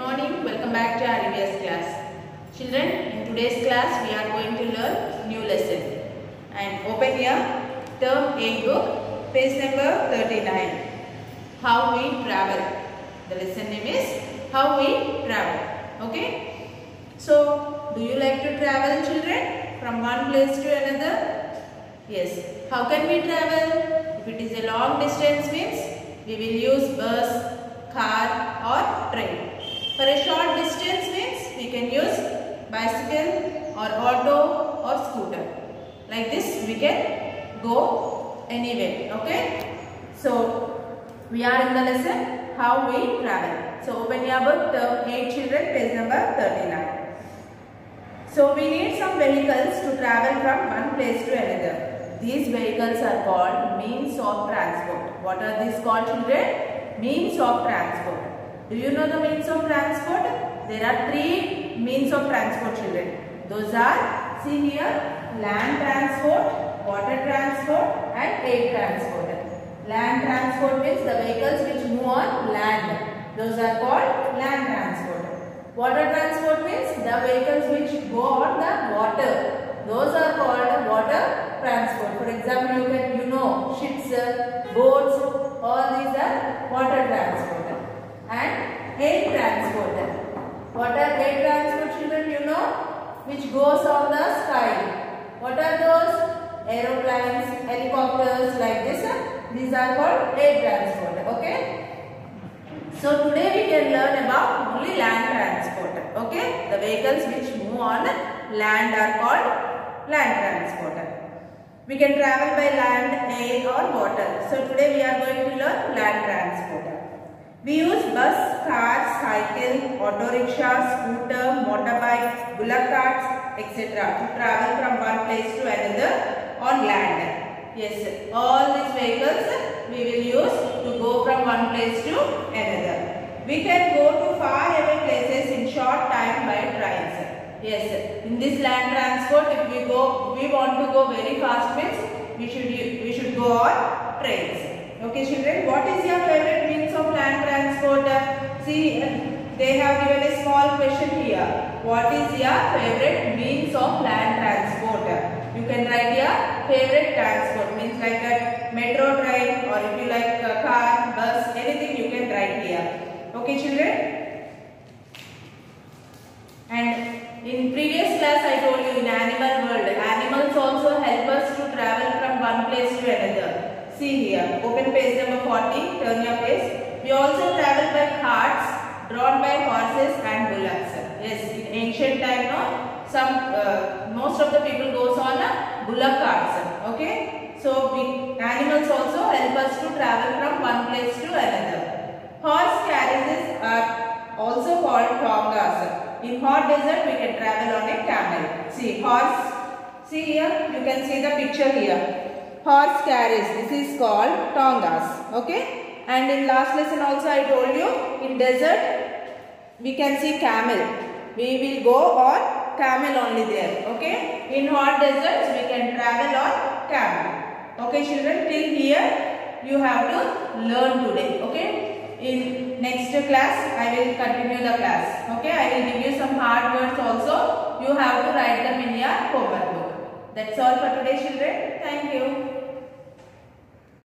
morning. Welcome back to our class. Children, in today's class we are going to learn new lesson. And open your term 8 book, page number 39. How we travel. The lesson name is How we travel. Okay? So, do you like to travel children from one place to another? Yes. How can we travel? If it is a long distance means we will use bus, car or train. For a short distance means we can use bicycle or auto or scooter. Like this we can go anywhere. Okay. So we are in the lesson how we travel. So open your book the 8 children page number 39. So we need some vehicles to travel from one place to another. These vehicles are called means of transport. What are these called children? Means of transport. Do you know the means of transport? There are three means of transport children. Those are, see here, land transport, water transport and air transport. Land transport means the vehicles which move on land. Those are called land transport. Water transport means the vehicles which go on the water. Those are called water transport. For example, you can you know ships, boats, all these are water transport. Air transport. What are air transport children you know? Which goes on the sky. What are those? Aeroplanes, helicopters like this. These are called air transport. Okay. So today we can learn about only land transport. Okay. The vehicles which move on land are called land transport. We can travel by land, air or water. So today we are going to learn land transport. We use bus, car, cycle, auto rickshaw, scooter, motorbike, bullock carts, etc. to travel from one place to another on land. Yes, all these vehicles we will use to go from one place to another. We can go to far away places in short time by trains. Yes, in this land transport, if we go, we want to go very fast means we should we should go on trains. Okay, children, what is your favorite means of land transport? See, they have given a small question here. What is your favorite means of land transport? You can write your favorite transport means like a metro train or if you like a car, bus, anything you can write here. Okay, children. And in previous class I told you in animal world, animals also help us to travel from one place to another. See here, open page number 40, turn your page. We also travel drawn by horses and bullocks. Yes, in ancient time, no, some uh, most of the people goes on a bullock carts. Okay, so we, animals also help us to travel from one place to another. Horse carriages are also called tongas. In hot desert, we can travel on a camel. See, horse. See here, you can see the picture here. Horse carriage. This is called tongas. Okay. And in last lesson also I told you, in desert, we can see camel. We will go on camel only there. Okay. In hot deserts, we can travel on camel. Okay, children. Till here, you have to learn today. Okay in next class I will continue the class. Okay, I will give you some hard words also. You have to write them in your homework book. That's all for today children. Thank you.